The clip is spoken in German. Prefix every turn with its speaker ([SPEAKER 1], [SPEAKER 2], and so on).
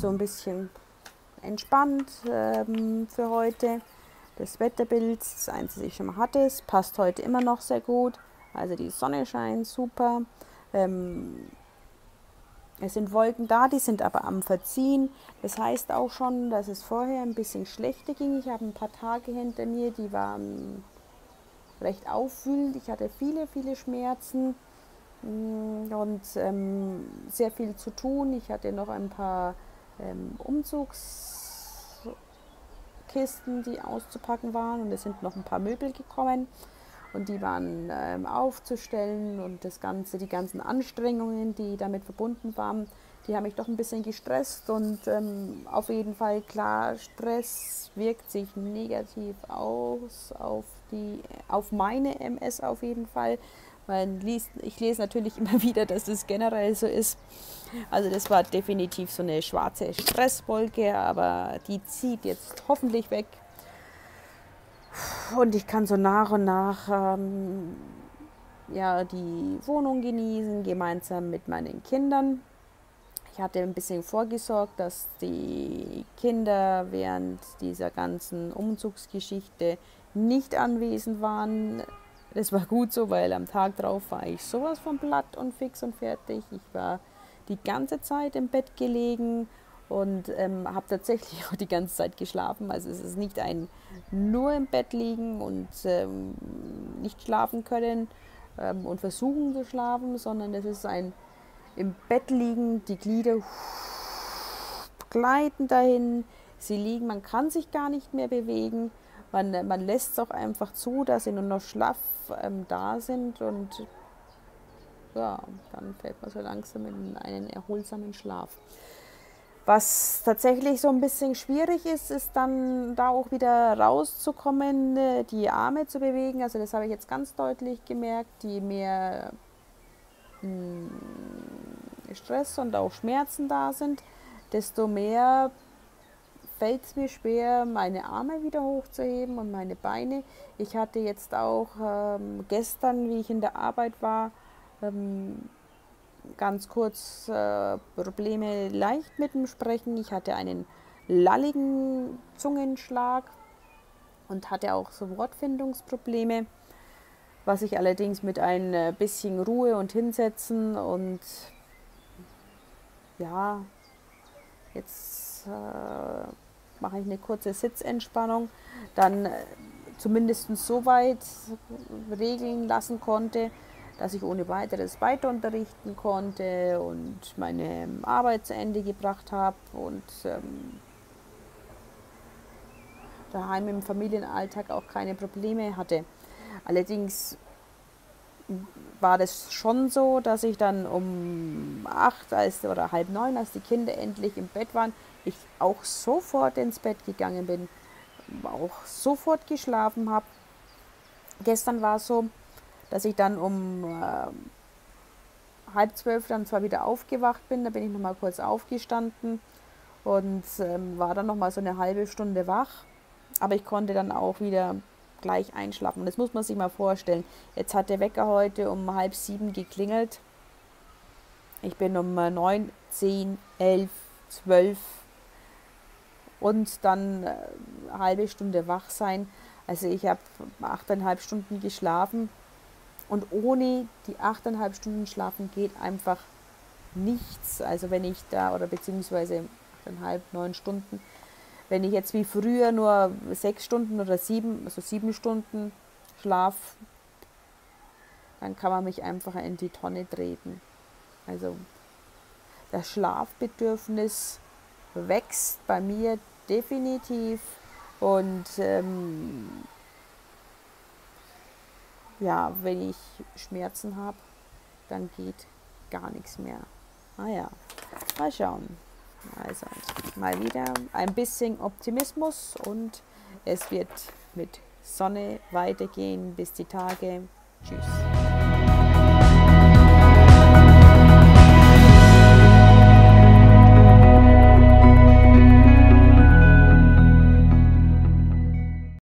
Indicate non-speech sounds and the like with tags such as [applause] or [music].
[SPEAKER 1] so ein bisschen entspannt ähm, für heute. Das Wetterbild, das einzige, was ich schon mal hatte, es passt heute immer noch sehr gut. Also die Sonne scheint super. Ähm, es sind Wolken da, die sind aber am Verziehen. Das heißt auch schon, dass es vorher ein bisschen schlechter ging. Ich habe ein paar Tage hinter mir, die waren recht aufwühlend. Ich hatte viele, viele Schmerzen mm, und ähm, sehr viel zu tun. Ich hatte noch ein paar ähm, Umzugskisten, die auszupacken waren. Und es sind noch ein paar Möbel gekommen. Und die waren ähm, aufzustellen. Und das Ganze, die ganzen Anstrengungen, die damit verbunden waren, die haben mich doch ein bisschen gestresst. Und ähm, auf jeden Fall klar, Stress wirkt sich negativ aus. Auf die, auf meine MS auf jeden Fall. Man liest, ich lese natürlich [laughs] immer wieder, dass es generell so ist. Also das war definitiv so eine schwarze Stresswolke, aber die zieht jetzt hoffentlich weg. Und ich kann so nach und nach ähm, ja, die Wohnung genießen, gemeinsam mit meinen Kindern. Ich hatte ein bisschen vorgesorgt, dass die Kinder während dieser ganzen Umzugsgeschichte nicht anwesend waren. Das war gut so, weil am Tag drauf war ich sowas von platt und fix und fertig. Ich war die ganze Zeit im Bett gelegen und ähm, habe tatsächlich [laughs] auch die ganze Zeit geschlafen. Also es ist nicht ein nur im Bett liegen und ähm, nicht schlafen können ähm, und versuchen zu schlafen, sondern es ist ein im Bett liegen, die Glieder gleiten dahin, sie liegen, man kann sich gar nicht mehr bewegen, man, man lässt es auch einfach zu, dass sie nur noch schlaff ähm, da sind und ja, dann fällt man so langsam in einen erholsamen Schlaf. Was tatsächlich so ein bisschen schwierig ist, ist dann da auch wieder rauszukommen, äh, die Arme zu bewegen. Also das habe ich jetzt ganz deutlich gemerkt, je mehr hm, Stress und auch Schmerzen da sind, desto mehr fällt es mir schwer, meine Arme wieder hochzuheben und meine Beine. Ich hatte jetzt auch ähm, gestern, wie ich in der Arbeit war, ähm, ganz kurz äh, Probleme leicht mit dem Sprechen. Ich hatte einen lalligen Zungenschlag und hatte auch so Wortfindungsprobleme, was ich allerdings mit ein äh, bisschen Ruhe und Hinsetzen und ja, jetzt äh, mache ich eine kurze Sitzentspannung, dann äh, zumindest so weit regeln lassen konnte, dass ich ohne weiteres weiter unterrichten konnte und meine Arbeit zu Ende gebracht habe und ähm, daheim im Familienalltag auch keine Probleme hatte. Allerdings war das schon so, dass ich dann um acht als, oder halb neun, als die Kinder endlich im Bett waren, ich auch sofort ins Bett gegangen bin, auch sofort geschlafen habe. Gestern war es so, dass ich dann um äh, halb zwölf dann zwar wieder aufgewacht bin, da bin ich nochmal kurz aufgestanden und ähm, war dann nochmal so eine halbe Stunde wach. Aber ich konnte dann auch wieder gleich einschlafen. Das muss man sich mal vorstellen. Jetzt hat der Wecker heute um halb sieben geklingelt. Ich bin um neun, zehn, elf, zwölf und dann äh, eine halbe Stunde wach sein. Also ich habe achteinhalb Stunden geschlafen und ohne die achteinhalb Stunden schlafen geht einfach nichts. Also wenn ich da, oder beziehungsweise achteinhalb, neun Stunden, wenn ich jetzt wie früher nur sechs Stunden oder sieben, also sieben Stunden Schlaf, dann kann man mich einfach in die Tonne treten. Also das Schlafbedürfnis wächst bei mir definitiv und ähm, ja, wenn ich Schmerzen habe, dann geht gar nichts mehr. Ah mal schauen. Also mal wieder ein bisschen Optimismus und es wird mit Sonne weitergehen bis die Tage. Tschüss.